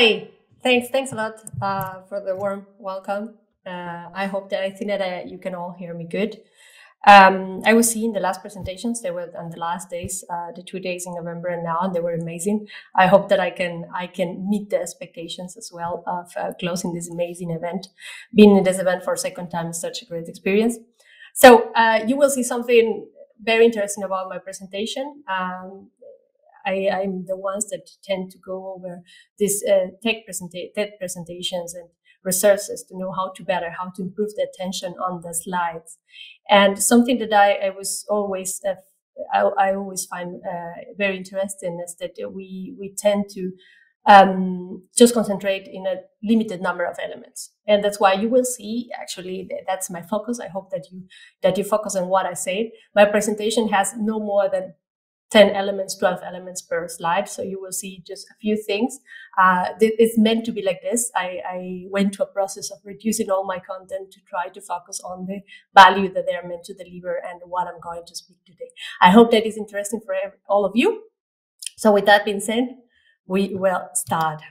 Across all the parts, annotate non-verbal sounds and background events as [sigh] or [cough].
Hi, thanks, thanks a lot uh, for the warm welcome. Uh, I hope that I think that uh, you can all hear me good. Um, I was seeing the last presentations; they were on the last days, uh, the two days in November and now, and they were amazing. I hope that I can I can meet the expectations as well of uh, closing this amazing event. Being in this event for a second time is such a great experience. So uh, you will see something very interesting about my presentation. Um, I, am the ones that tend to go over these uh, tech, presenta- tech presentations and resources to know how to better, how to improve the attention on the slides. And something that I, I was always, uh, I, I, always find uh, very interesting is that we, we tend to um, just concentrate in a limited number of elements. And that's why you will see, actually, that's my focus. I hope that you, that you focus on what I said. My presentation has no more than 10 elements, 12 elements per slide. So you will see just a few things. Uh, it's meant to be like this. I, I, went to a process of reducing all my content to try to focus on the value that they are meant to deliver and what I'm going to speak today. I hope that is interesting for all of you. So with that being said, we will start.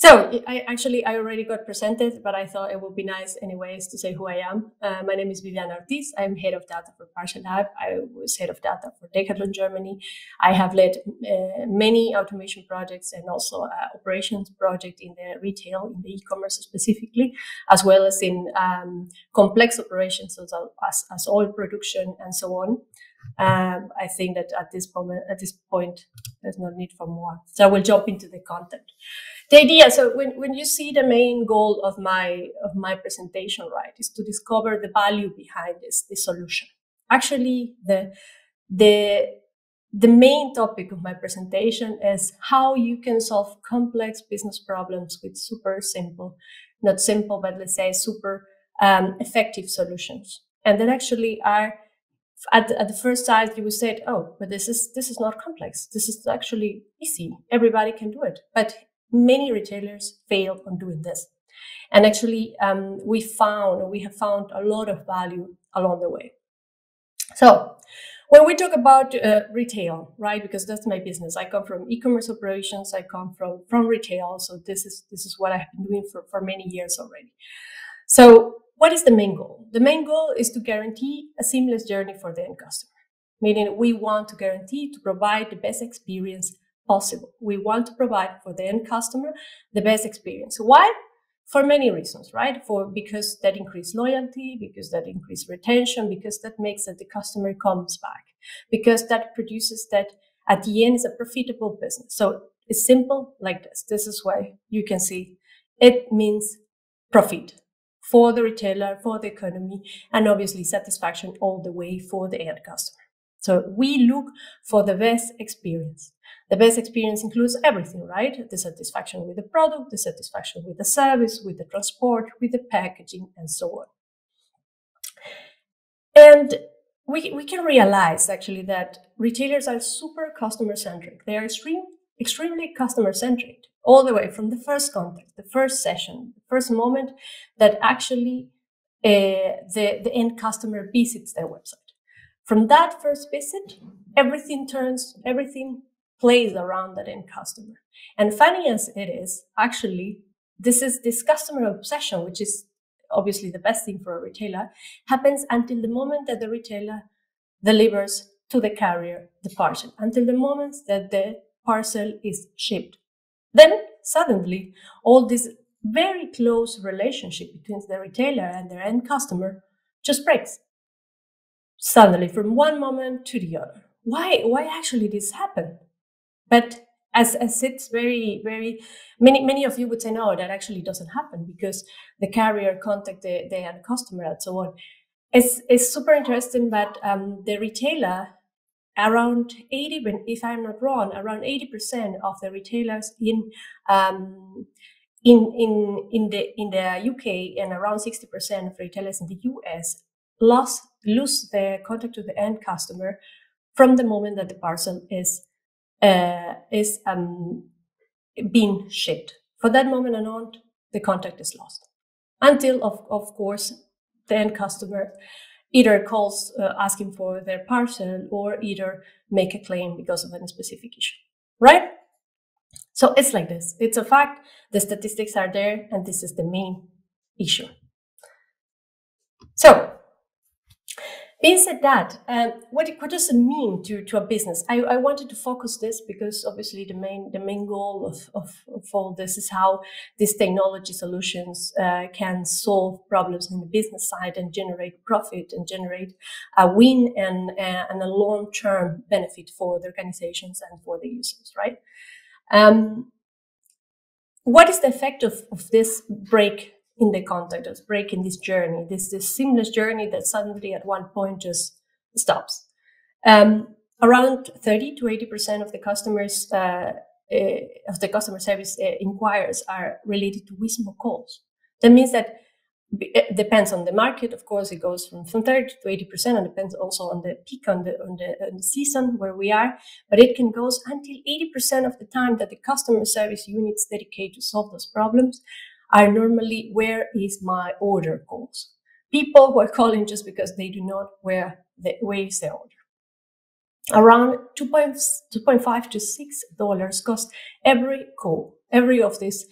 So I actually I already got presented, but I thought it would be nice anyways to say who I am. Uh, my name is Viviana Ortiz. I'm head of data for parcelLab. I was head of data for Decathlon Germany. I have led uh, many automation projects and also uh, operations project in the retail, in the e-commerce specifically, as well as in um, complex operations as, as oil production and so on. Um, I think that at this moment, at this point, there's no need for more. So I will jump into the content. The idea, so when, when you see the main goal of my of my presentation, right, is to discover the value behind this, this solution. Actually, the the the main topic of my presentation is how you can solve complex business problems with super simple, not simple, but let's say super um, effective solutions. And that actually are at, at the first sight you would say, oh, but this is this is not complex. This is actually easy. Everybody can do it. But many retailers fail on doing this. And actually, um, we found we have found a lot of value along the way. So when we talk about uh, retail, right? Because that's my business. I come from e-commerce operations. I come from from retail. So this is this is what I've been doing for for many years already. So what is the main goal? The main goal is to guarantee a seamless journey for the end customer, meaning we want to guarantee to provide the best experience possible. We want to provide for the end customer the best experience. Why? For many reasons, right? For because that increase loyalty, because that increase retention, because that makes that the customer comes back, because that produces that at the end is a profitable business. So it's simple like this. This is why you can see it means profit for the retailer, for the economy, and obviously satisfaction all the way for the end customer. So we look for the best experience. The best experience includes everything, right? The satisfaction with the product, the satisfaction with the service, with the transport, with the packaging, and so on. And we, we can realize actually that retailers are super customer centric. They are extreme, extremely customer centric all the way from the first contact, the first session, the first moment that actually uh, the, the end customer visits their website. From that first visit, everything turns, everything plays around that end customer. And funny as it is, actually, this is this customer obsession, which is obviously the best thing for a retailer, happens until the moment that the retailer delivers to the carrier the parcel, until the moment that the parcel is shipped then suddenly all this very close relationship between the retailer and their end customer just breaks. Suddenly from one moment to the other. Why, why actually this happen? But as, as it's very, very, many, many of you would say, no, that actually doesn't happen because the carrier contact the, the end customer and so on. It's, it's super interesting, but um, the retailer around 80, if I'm not wrong, around 80% of the retailers in um, in in in the in the UK and around 60% of retailers in the US lost lose their contact to the end customer from the moment that the parcel is uh, is um, being shipped. For that moment and on, the contact is lost until, of of course, the end customer either calls uh, asking for their parcel or either make a claim because of a specific issue, right? So it's like this. It's a fact. The statistics are there, and this is the main issue. So being said that, um, what, what does it mean to, to a business? I, I wanted to focus this because obviously the main the main goal of, of, of all this is how these technology solutions uh, can solve problems in the business side and generate profit and generate a win and, uh, and a long term benefit for the organizations and for the users, right? Um, what is the effect of, of this break in the contact of breaking this journey, this this seamless journey that suddenly at one point just stops. Um, around 30 to 80 percent of the customers uh, uh, of the customer service uh, inquiries are related to WISMO calls. That means that it depends on the market. Of course, it goes from, from 30 to 80 percent, and depends also on the peak on the, on the on the season where we are. But it can go until 80 percent of the time that the customer service units dedicate to solve those problems are normally where is my order calls. People who are calling just because they do not where the where is their order. Around 2.5 to 6 dollars cost every call, every of these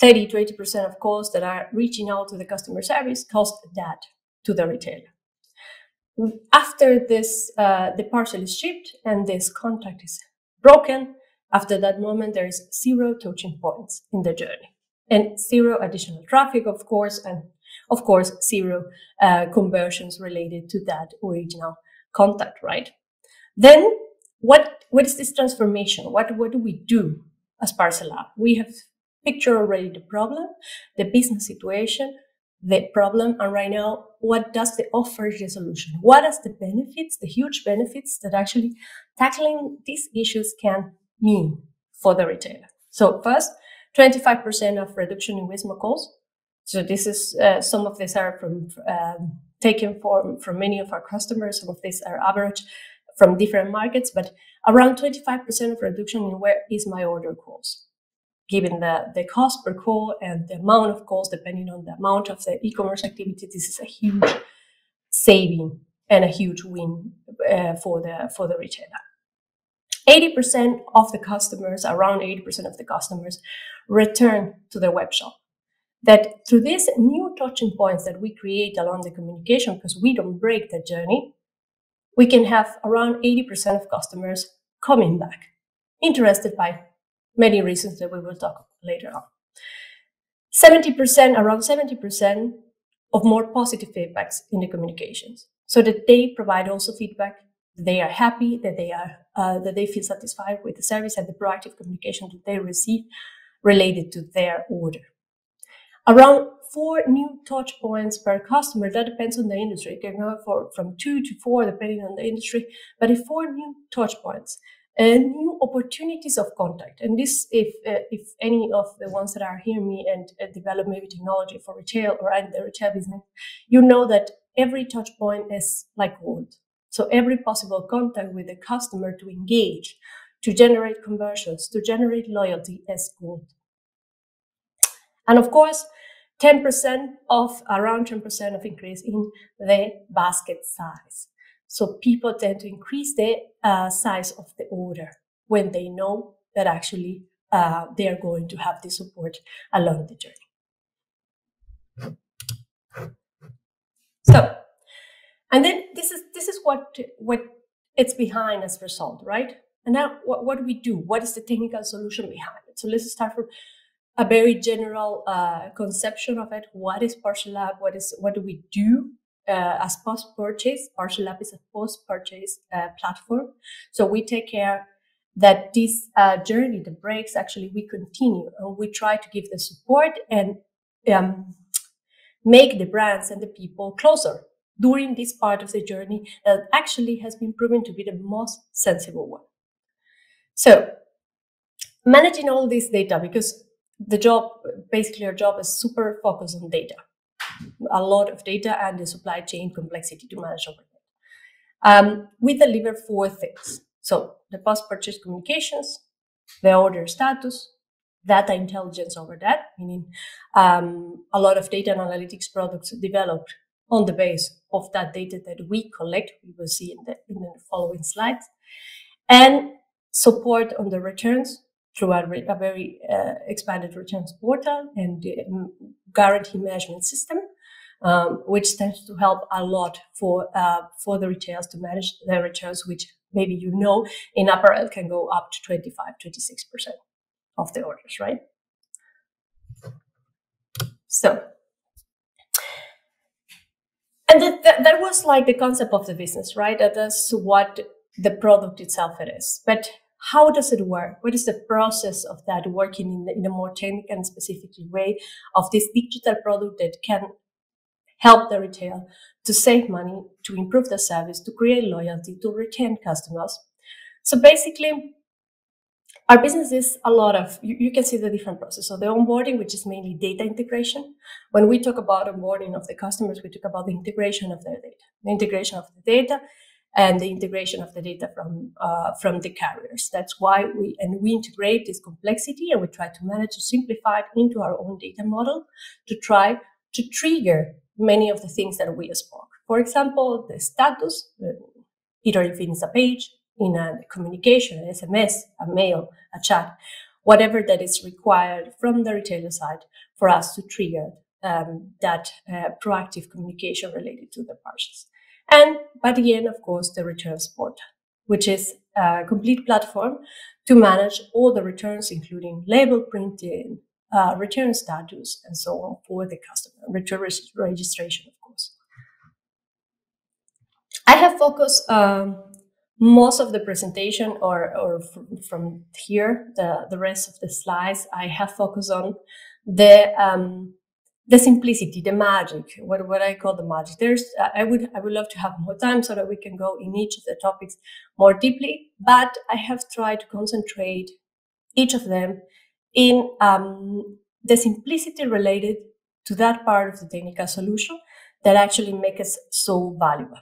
30 to 80% of calls that are reaching out to the customer service cost that to the retailer. After this, uh, the parcel is shipped and this contact is broken. After that moment, there is zero touching points in the journey and zero additional traffic, of course, and of course, zero uh, conversions related to that original contact, right? Then what, what is this transformation? What, what do we do as parcelLab? We have pictured already the problem, the business situation, the problem, and right now, what does the offer the solution? What are the benefits, the huge benefits that actually tackling these issues can mean for the retailer? So first, 25% of reduction in WISMO calls. So this is, uh, some of these are from, um, taken from, from many of our customers. Some of these are average from different markets, but around 25% of reduction in where is my order calls. Given the, the cost per call and the amount of calls, depending on the amount of the e-commerce activity, this is a huge saving and a huge win uh, for the for the retailer. 80% of the customers, around 80% of the customers, return to the web shop. That through these new touching points that we create along the communication, because we don't break the journey, we can have around 80% of customers coming back, interested by many reasons that we will talk later on. 70%, around 70% of more positive feedbacks in the communications. So that they provide also feedback they are happy, that they are uh, that they feel satisfied with the service and the proactive communication that they receive related to their order. Around four new touch points per customer. That depends on the industry. It can go for, from two to four, depending on the industry. But if four new touch points and new opportunities of contact. And this, if uh, if any of the ones that are hearing me and uh, develop maybe technology for retail or in the retail business, you know that every touch point is like gold. So every possible contact with the customer to engage, to generate conversions, to generate loyalty is good. And of course, 10% of around 10% of increase in the basket size. So people tend to increase the uh, size of the order when they know that actually uh, they are going to have the support along the journey. So and then this is this is what what it's behind as a result, right? And now what, what do we do? What is the technical solution behind it? So let's start from a very general uh, conception of it. What is parcelLab? What is what do we do uh, as post purchase? parcelLab is a post purchase uh, platform, so we take care that this uh, journey, the breaks, actually we continue and we try to give the support and um, make the brands and the people closer during this part of the journey that actually has been proven to be the most sensible one. So managing all this data, because the job, basically our job is super focused on data, a lot of data and the supply chain complexity to manage over. Um, we deliver four things. So the post-purchase communications, the order status, data intelligence over that, meaning um, a lot of data and analytics products developed on the base of that data that we collect. We will see in the, in the following slides. And support on the returns, through a, a very uh, expanded returns portal and um, guarantee management system, um, which tends to help a lot for uh, for the retailers to manage their returns, which maybe you know in apparel can go up to 25, 26% of the orders, right? So, and that, that, that was like the concept of the business, right? That is what the product itself it is. But how does it work? What is the process of that working in, the, in a more technical and specific way of this digital product that can help the retail to save money, to improve the service, to create loyalty, to retain customers? So basically, our business is a lot of, you, you, can see the different process. So the onboarding, which is mainly data integration. When we talk about onboarding of the customers, we talk about the integration of their data, the integration of the data and the integration of the data from uh, from the carriers. That's why we and we integrate this complexity and we try to manage to simplify it into our own data model to try to trigger many of the things that we spoke. For example, the status, uh, either if it's a page, in a communication, an SMS, a mail, a chat, whatever that is required from the retailer side for us to trigger um, that uh, proactive communication related to the purchase. And by the end, of course, the returns portal, which is a complete platform to manage all the returns, including label printing, uh, return status, and so on for the customer, return registration, of course. I have focused um, most of the presentation or, or from, here, the, the rest of the slides, I have focused on the um, the simplicity, the magic, what, what I call the magic. There's, I would, I would love to have more time so that we can go in each of the topics more deeply, but I have tried to concentrate each of them in um, the simplicity related to that part of the technical solution that actually makes us so valuable.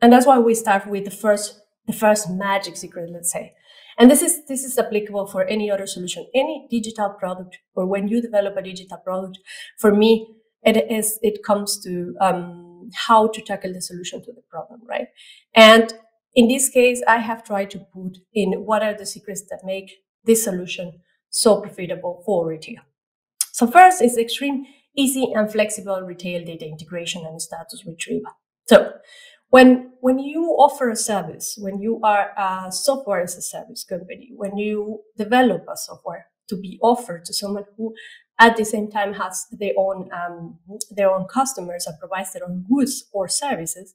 And that's why we start with the first, the first magic secret, let's say. And this is, this is applicable for any other solution, any digital product, or when you develop a digital product. For me, it is, it comes to, um, how to tackle the solution to the problem, right? And in this case, I have tried to put in what are the secrets that make this solution so profitable for retail. So first is extreme, easy and flexible retail data integration and status retrieval. So when when you offer a service, when you are a software as a service company, when you develop a software to be offered to someone who at the same time has their own um, their own customers and provides their own goods or services,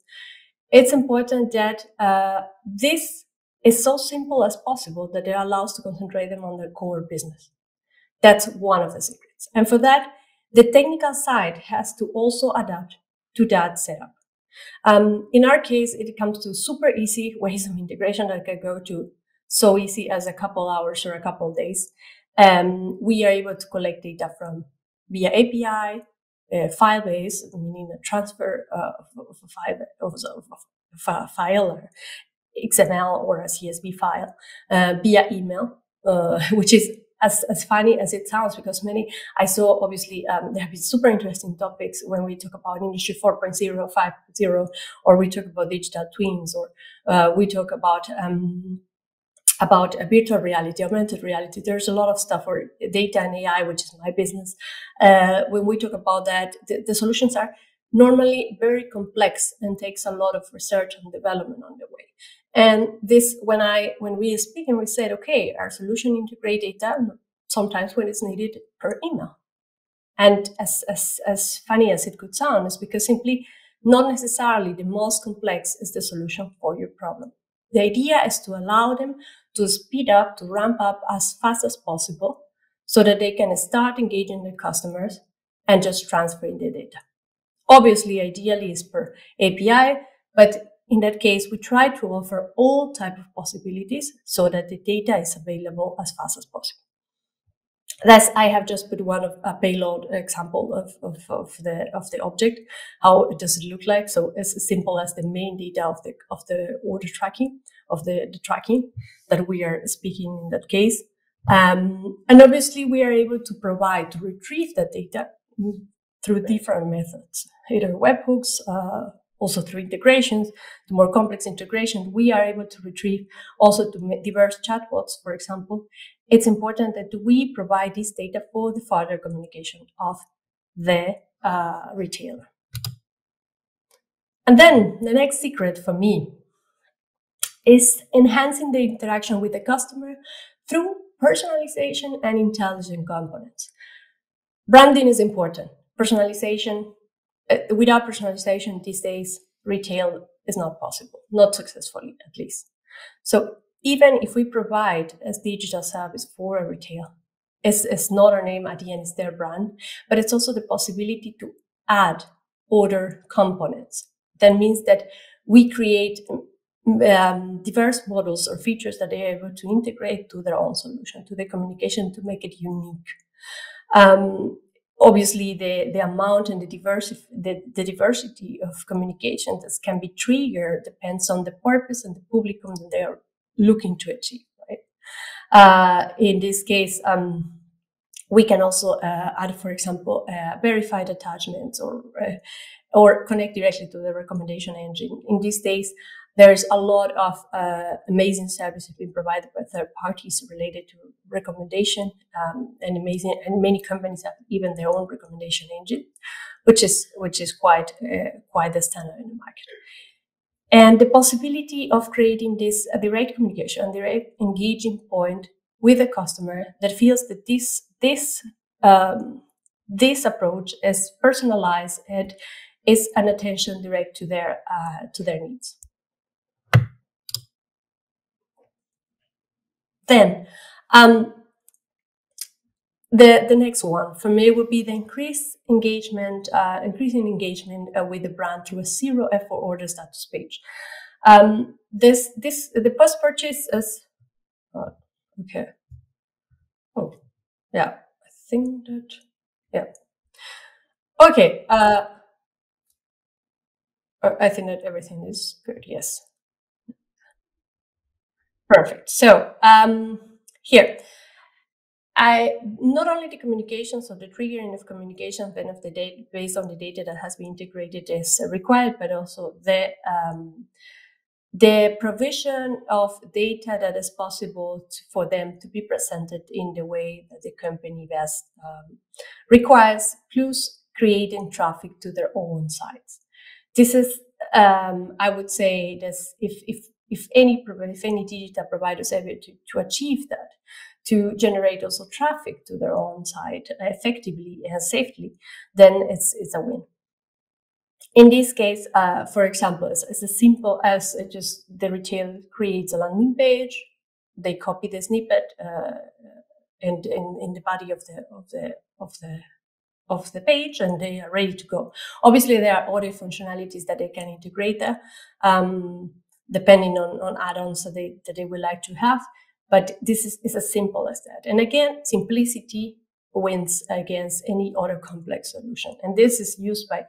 it's important that uh, this is so simple as possible that it allows to concentrate them on their core business. That's one of the secrets. And for that, the technical side has to also adapt to that setup. Um, in our case, it comes to super easy ways of integration that can go to so easy as a couple hours or a couple days. Um, we are able to collect data from via API, uh, file base, meaning a transfer of, a file, of, a file or XML or a CSV file uh, via email, uh, [laughs] which is as, as funny as it sounds, because many, I saw obviously um, there have been super interesting topics when we talk about industry 4.0, 5.0, or we talk about digital twins, or uh, we talk about um, about a virtual reality, augmented reality. There's a lot of stuff for data and AI, which is my business. Uh, when we talk about that, the, the, solutions are normally very complex and takes a lot of research and development on the way. And this, when I, when we speak and we said, okay, our solution integrate data sometimes when it's needed per email. And as, as, as funny as it could sound, is because simply not necessarily the most complex is the solution for your problem. The idea is to allow them to speed up, to ramp up as fast as possible so that they can start engaging their customers and just transferring the data. Obviously, ideally is per API, but in that case, we try to offer all type of possibilities so that the data is available as fast as possible. Thus, I have just put one of a payload example of, of, of the of the object. How it does it look like? So as simple as the main data of the of the order tracking of the, the tracking that we are speaking in that case. Um, and obviously we are able to provide to retrieve that data through different methods, either webhooks, uh, also through integrations, to more complex integration, we are able to retrieve also to diverse chatbots, for example. It's important that we provide this data for the further communication of the uh, retailer. And then the next secret for me is enhancing the interaction with the customer through personalization and intelligent components. Branding is important. Personalization, uh, without personalization these days, retail is not possible, not successfully at least. So even if we provide a digital service for a retail, it's, it's not our name at the end, it's their brand, but it's also the possibility to add other components. That means that we create um, diverse models or features that they are able to integrate to their own solution, to the communication to make it unique. Um, obviously, the, the amount and the diversity, the, the diversity of communication that can be triggered depends on the purpose and the publicum that they are looking to achieve, right? Uh, in this case, um, we can also uh, add, for example, uh, verified attachments or uh, or connect directly to the recommendation engine. In these days, there's a lot of uh, amazing services being provided by third parties related to recommendation, um, and amazing, and many companies have even their own recommendation engine, which is which is quite uh, quite the standard in the market. And the possibility of creating this uh, direct communication, direct engaging point with a customer that feels that this this um, this approach is personalized and is an attention direct to their uh, to their needs. Then, um, the, the next one for me would be the increased engagement, uh, increasing engagement uh, with the brand through a zero effort order status page. Um, this, this, the post purchase is, uh, okay. Oh, yeah, I think that, yeah. Okay, uh, I think that everything is good, yes. Perfect. So um, here, I not only the communications or the triggering of communication then of the data based on the data that has been integrated is required, but also the um, the provision of data that is possible to, for them to be presented in the way that the company best um, requires, plus creating traffic to their own sites. This is, um, I would say, this if if if any if any digital providers able to, to achieve that, to generate also traffic to their own site effectively and safely, then it's it's a win. In this case, uh, for example, it's, it's, as simple as just the retail creates a landing page, they copy the snippet uh, and in, in the body of the of the of the of the page and they are ready to go. Obviously, there are other functionalities that they can integrate there. Um, depending on, on add-ons that they, that they would like to have. But this is, is as simple as that. And again, simplicity wins against any other complex solution. And this is used by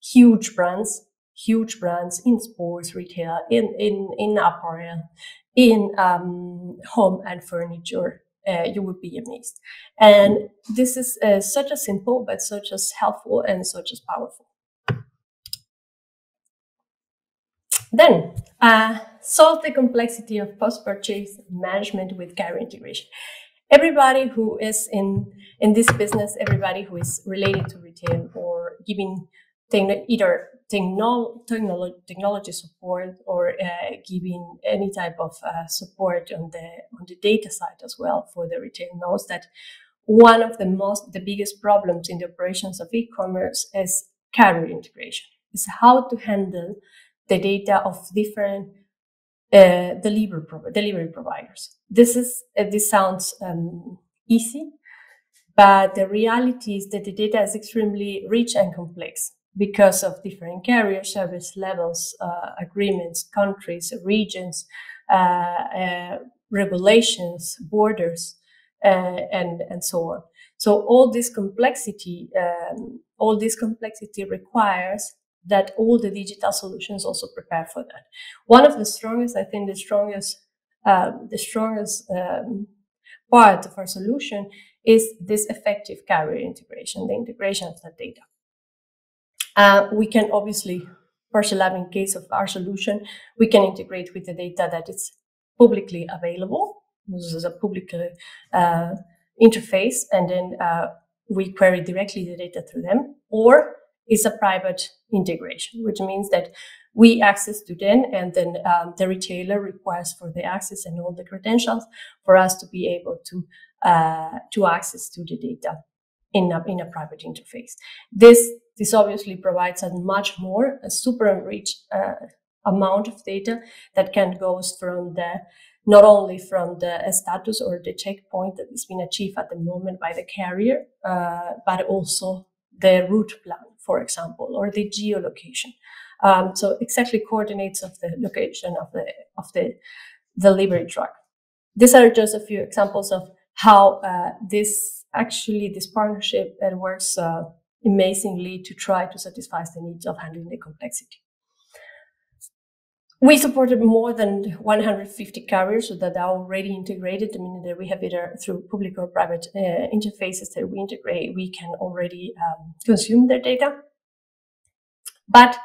huge brands, huge brands in sports, retail, in, in, in apparel, in um, home and furniture. Uh, you would be amazed. And this is uh, such a simple, but such as helpful and such as powerful. Then, uh, solve the complexity of post-purchase management with carrier integration. Everybody who is in, in this business, everybody who is related to retail or giving either technolo technolo technology support or uh, giving any type of uh, support on the on the data side as well for the retail knows that one of the most the biggest problems in the operations of e-commerce is carrier integration. Is how to handle the data of different uh, delivery, delivery providers. This is uh, this sounds um, easy, but the reality is that the data is extremely rich and complex because of different carrier service levels, uh, agreements, countries, regions, uh, uh, regulations, borders, uh, and and so on. So all this complexity, um, all this complexity requires that all the digital solutions also prepare for that. One of the strongest, I think, the strongest, um, the strongest um, part of our solution is this effective carrier integration, the integration of that data. Uh, we can obviously parcelLab, in case of our solution, we can integrate with the data that is publicly available. This is a public uh, interface, and then uh, we query directly the data through them. Or it's a private integration, which means that we access to them, and then um, the retailer requires for the access and all the credentials for us to be able to uh, to access to the data in a, in a private interface. This this obviously provides a much more a super enriched uh, amount of data that can goes from the not only from the status or the checkpoint that has been achieved at the moment by the carrier, uh, but also the route plan, for example, or the geolocation. Um, so exactly coordinates of the location of the of the delivery truck. These are just a few examples of how uh, this actually this partnership works uh, amazingly to try to satisfy the needs of handling the complexity. We supported more than 150 carriers that are already integrated, meaning that we have either through public or private uh, interfaces that we integrate, we can already um, consume their data. But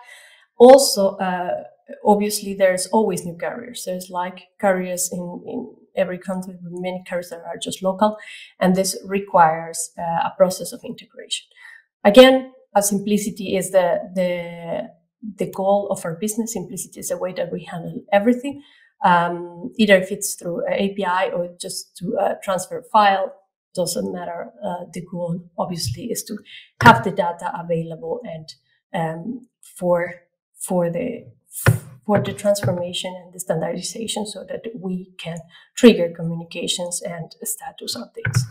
also, uh, obviously, there's always new carriers. There's like carriers in, in every country, with many carriers that are just local, and this requires uh, a process of integration. Again, a simplicity is the, the, the goal of our business. Simplicity is the way that we handle everything. Um, either if it's through an API or just to uh, transfer file, doesn't matter. Uh, the goal obviously is to have the data available and um, for for the for the transformation and the standardization so that we can trigger communications and status updates.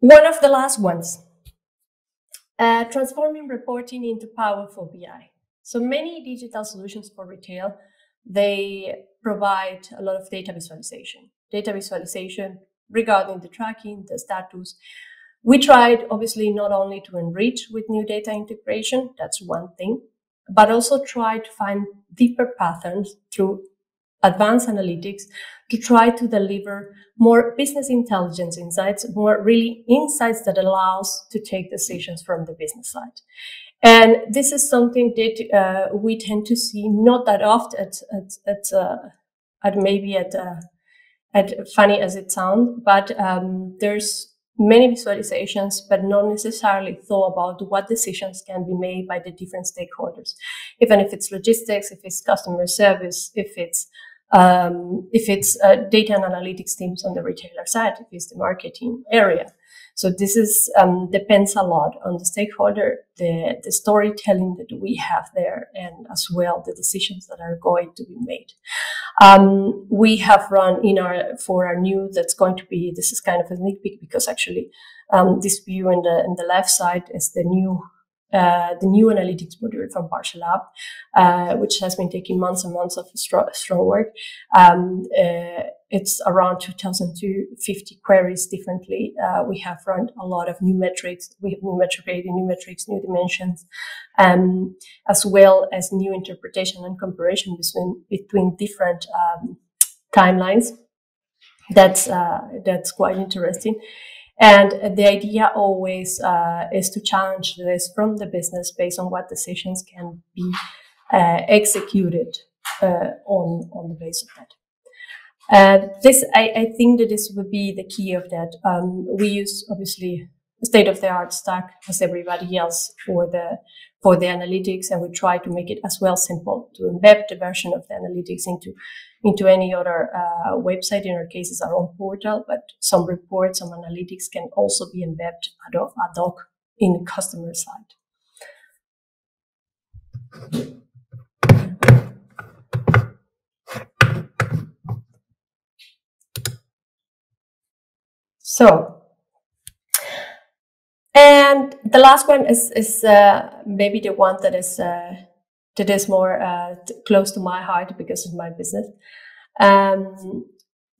One of the last ones, uh, transforming reporting into powerful BI. So many digital solutions for retail, they provide a lot of data visualization. Data visualization regarding the tracking, the status. We tried obviously not only to enrich with new data integration, that's one thing, but also try to find deeper patterns through advanced analytics to try to deliver more business intelligence insights, more really insights that allows to take decisions from the business side. And this is something that uh, we tend to see not that often at, at, at, uh, at maybe at, uh, at funny as it sounds, but um, there's many visualizations, but not necessarily thought about what decisions can be made by the different stakeholders. Even if it's logistics, if it's customer service, if it's um, if it's uh, data and analytics teams on the retailer side, if it's the marketing area. So this is um, depends a lot on the stakeholder, the the storytelling that we have there, and as well the decisions that are going to be made. Um, we have run in our for our new that's going to be this is kind of a sneak peek because actually um, this view in the in the left side is the new uh, the new analytics module from parcelLab, uh, which has been taking months and months of strong, strong work. Um, uh, it's around 2,250 queries differently. Uh, we have run a lot of new metrics. We have new metric data, new metrics, new dimensions, um, as well as new interpretation and comparison between, between different um, timelines. That's, uh, that's quite interesting. And the idea always uh, is to challenge this from the business based on what decisions can be uh, executed uh, on, on the base of that. Uh, this, I, I, think that this would be the key of that. Um, we use obviously state of the art stack as everybody else for the for the analytics, and we try to make it as well simple to embed the version of the analytics into into any other uh, website. In our cases, our own portal, but some reports, some analytics can also be embedded ad hoc in the customer side. So and the last one is is uh, maybe the one that is uh, that is more uh, close to my heart because of my business. Um,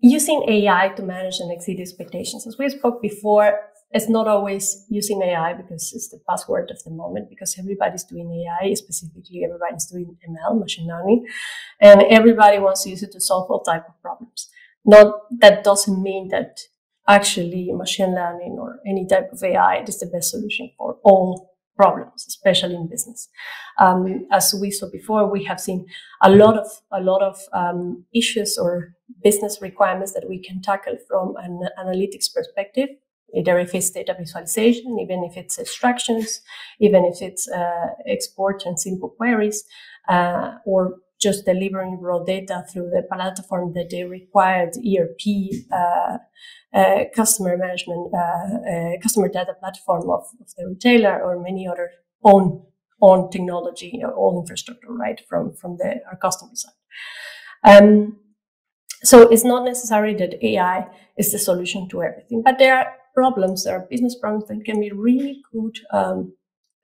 using AI to manage and exceed expectations. As we spoke before, it's not always using AI because it's the password of the moment because everybody's doing AI, specifically everybody's doing ML, machine learning, and everybody wants to use it to solve all type of problems. Not that doesn't mean that actually machine learning or any type of AI is the best solution for all problems, especially in business. Um, as we saw before, we have seen a lot of a lot of um, issues or business requirements that we can tackle from an analytics perspective. Either if it's data visualization, even if it's extractions, even if it's uh, export and simple queries, uh, or just delivering raw data through the platform that they required ERP, uh, uh, customer management, uh, uh, customer data platform of, of, the retailer or many other own own technology or own infrastructure, right, from from the our customer side. Um, so it's not necessary that AI is the solution to everything, but there are problems, there are business problems that can be really good. Um,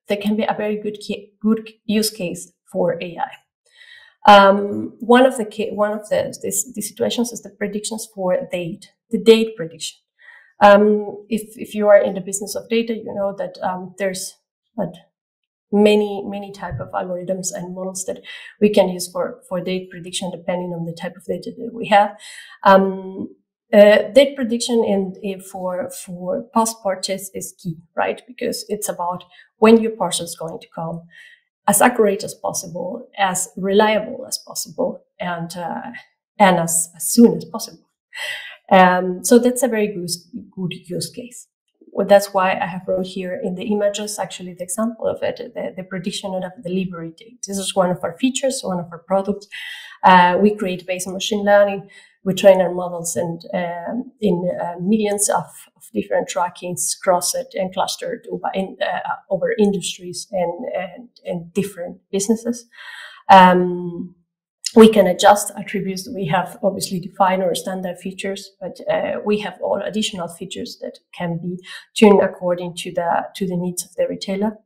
that can be a very good good use case for AI. Um, one of the one of the, this, these situations is the predictions for date, the date prediction. Um, if if you are in the business of data, you know that um, there's many many type of algorithms and models that we can use for for date prediction depending on the type of data that we have. Um, uh, date prediction in, in, for for post purchase is key, right? Because it's about when your parcel is going to come, as accurate as possible, as reliable as possible, and uh, and as, as soon as possible. Um, so that's a very good, good use case. Well, that's why I have wrote here in the images actually the example of it, the, the prediction of delivery date. This is one of our features, one of our products. Uh, we create based on machine learning we train our models and um, in uh, millions of, of, different trackings crossed and clustered over, in, uh, over industries and, and, and, different businesses. Um, we can adjust attributes. We have obviously defined our standard features, but uh, we have all additional features that can be tuned according to the to the needs of the retailer.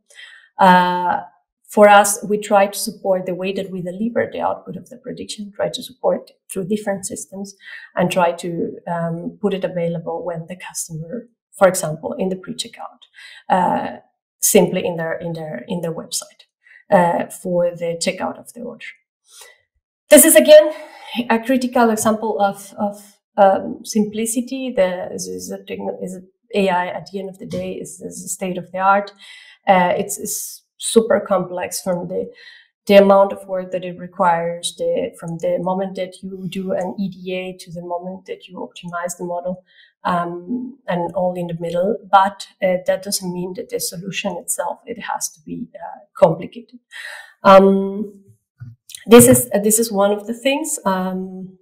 For us, we try to support the way that we deliver the output of the prediction, try to support through different systems and try to um, put it available when the customer, for example, in the pre-checkout, uh, simply in their, in their, in their website, uh, for the checkout of the order. This is again a critical example of, of um, simplicity. The is, a, is a AI at the end of the day is, is state of the art. Uh, it's, it's super complex from the the amount of work that it requires, the, from the moment that you do an EDA to the moment that you optimize the model, um, and all in the middle. But uh, that doesn't mean that the solution itself it has to be uh, complicated. Um, this is uh, this is one of the things. Um,